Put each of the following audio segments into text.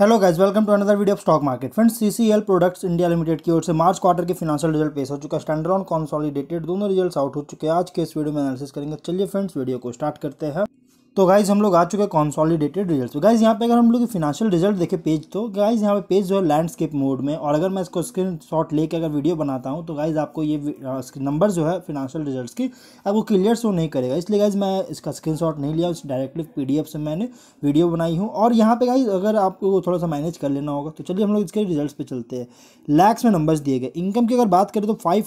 Hello guys welcome to another video of stock market friends CCL products India limited की ओर से March quarter के financial result पेश हो चुका है। स्टैंडर्ड कॉन्सॉलिडेटेड दोनों रिजल्ट्स आउट हो चुके हैं। आज के इस वीडियो में एनालिसिस करेंगे। चलिए फ्रेंड्स वीडियो को स्टार्ट करते हैं। तो गाइज़ हम लोग आ चुके हैं कॉन्सॉलिडेटेड रिज़ल्ट तो गाइज़ यहाँ पे अगर हम लोग फिनेंशियल रिज़ल्ट देखें पेज तो गाइज़ यहाँ पे पेज जो है लैंडस्केप मोड में, और अगर मैं इसको स्क्रीन शॉट लेके अगर वीडियो बनाता हूँ तो गाइज़ आपको ये नंबर जो है फिनेंशियल रिज़ल्ट की आपको क्लियर शो नहीं करेगा। इसलिए गाइज़ मैं इसका स्क्रीन नहीं लिया उस डायरेक्टली पीडीएफ से मैंने वीडियो बनाई हूँ। और यहाँ पे गाइज़ अगर आपको थोड़ा सा मैनेज कर लेना होगा तो चलिए हम लोग इसके रिज़ल्ट पे चलते हैं। लैक्स में नंबर्स दिए गए। इनकम की अगर बात करें तो फाइव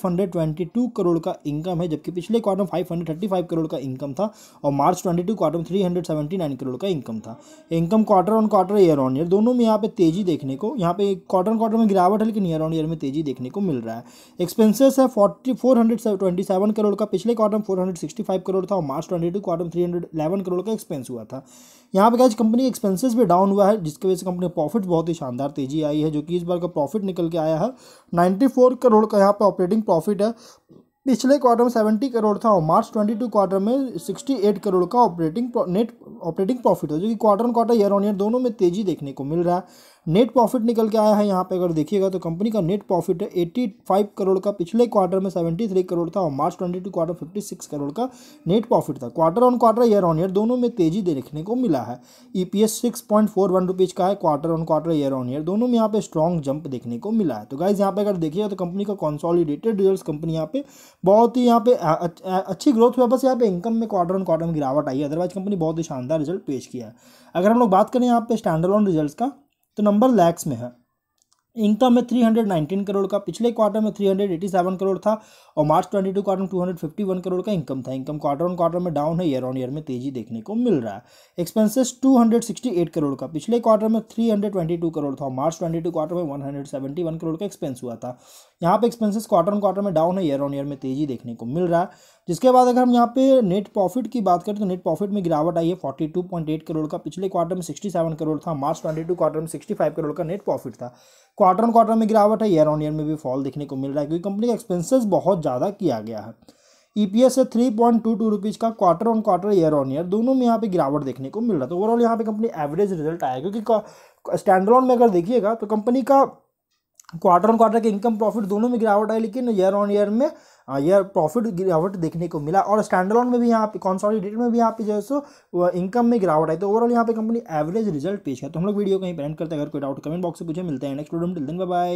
करोड़ का इनकम है, जबकि पिछले क्वार्टर में फाइव करोड़ का इनकम था, और मार्च ट्वेंटी क्वार्टर में थ्री नाइन करोड़ का इनकम था। Income quarter on quarter year on year दोनों में यहाँ पे तेज़ी देखने को, यहाँ पे क्वार्टर ऑन क्वार्टर में गिरावट है, लेकिन ईयर ऑन ईयर में तेज़ी देखने को मिल रहा है। एक्सपेंसेस है forty four hundred twenty seven crore का, पिछले क्वार्टर में four hundred sixty five crore था और मार्च ट्वेंटी टू क्वार्टर में थ्री हंड्रेड इलेवन करोड़ का एक्सपेंस हुआ था। यहाँ पे कैसे कंपनी एक्सपेंसेस भी डाउन हुआ है, जिसकी वजह से कंपनी प्रॉफिट बहुत ही शानदार तेज़ी आई है, जो कि इस बार का प्रॉफिट निकल के आया है। नाइन्टी फोर करोड़ का यहाँ पे ऑपरेटिंग प्रॉफिट है। पिछले क्वार्टर में सेवेंटी करोड़ था और मार्च ट्वेंटी टू क्वार्टर में सिक्सटी एट करोड़ का ऑपरेटिंग नेट ऑपरेटिंग प्रॉफिट है, जो कि quarter on quarter year on year दोनों में तेज़ी देखने को मिल रहा है। नेट प्रॉफिट निकल के आया है यहाँ पे, अगर देखिएगा तो कंपनी का नेट प्रॉफिट है एट्टी फाइव करोड़ का, पिछले क्वार्टर में सेवेंटी थ्री करोड़ था और March twenty two quarter fifty six crore का नेट प्रॉफिट था। Quarter on quarter year on year दोनों में तेज़ी देखने को मिला है। E P S six point four one rupees का है quarter on quarter year on year दोनों में यहाँ पे स्ट्रॉन्ग जंप देखने को मिला है। तो गाइज़ यहाँ पे अगर देखिएगा तो कंपनी का कॉन्सॉलिडेटेड रिज़ल्ट कंपनी यहाँ पे बहुत ही यहाँ पे अच्छी ग्रोथ हुआ, बस यहाँ पे इनकम में क्वार्टर ऑन क्वार्टर में गिरावट आई है अदरवाइज़ कंपनी बहुत ही शानदार रिज़ल्ट पेश किया है। अगर हम लोग बात करें यहाँ पे स्टैंडर्ड रिज़ल्ट का तो नंबर लैक्स में है। इनकम में 319 करोड़ का, पिछले क्वार्टर में 387 करोड़ था और मार्च 22 क्वार्टर में 251 करोड़ का इनकम था। इनकम क्वार्टर ऑन क्वार्टर में डाउन है ईयर ऑन ईयर में तेज़ी देखने को मिल रहा है। एक्सपेंसेस 268 करोड़ का, पिछले क्वार्टर में 322 करोड़ था और मार्च 22 क्वार्टर में 171 करोड़ का एक्सपेंस हुआ था। यहाँ पे एक्सपेंसेस क्वार्टर ऑन क्वार्टर में डाउन है ईयर ऑन ईयर में तेज़ी देखने को मिल रहा है। जिसके बाद अगर हम यहाँ पे नेट प्रॉफिट की बात करें तो नेट प्रॉफिट में गिरावट आई है 42.8 करोड़ का, पिछले क्वार्टर में 67 करोड़ था मार्च 22 क्वार्टर में 65 करोड़ का नेट प्रॉफिट था। क्वार्टर ऑन क्वार्टर में गिरावट है ईयर ऑन ईयर में भी फॉल देखने को मिल रहा है, क्योंकि कंपनी का एक्सपेंसेस बहुत ज़्यादा किया गया है। ई पी एस है three point two two rupees का quarter on quarter year on year दोनों में यहाँ पे गिरावट देखने को मिल रहा तो ओवरऑल यहाँ पे कंपनी एवरेज रिज़ल्ट आया, क्योंकि स्टैंड में अगर देखिएगा तो कंपनी का क्वार्टर ऑन क्वार्टर के इनकम प्रॉफिट दोनों में गिरावट आई, लेकिन ईयर ऑन ईयर में ईयर प्रॉफिट गिरावट देखने को मिला। और स्टैंडर्ड में भी यहाँ पे कॉन्सॉलिडेटेड में भी यहाँ पे जो है सो इनकम में गिरावट आई। तो ओवरऑल यहाँ पे कंपनी एवरेज रिज़ल्ट पेश है तो हम लोग वीडियो कहीं पेंट करते हैं। अगर कोई डाउट कमेंट बॉक्स से पूछे, मिलते हैं नेक्स्ट वीडियो में। दिन बाय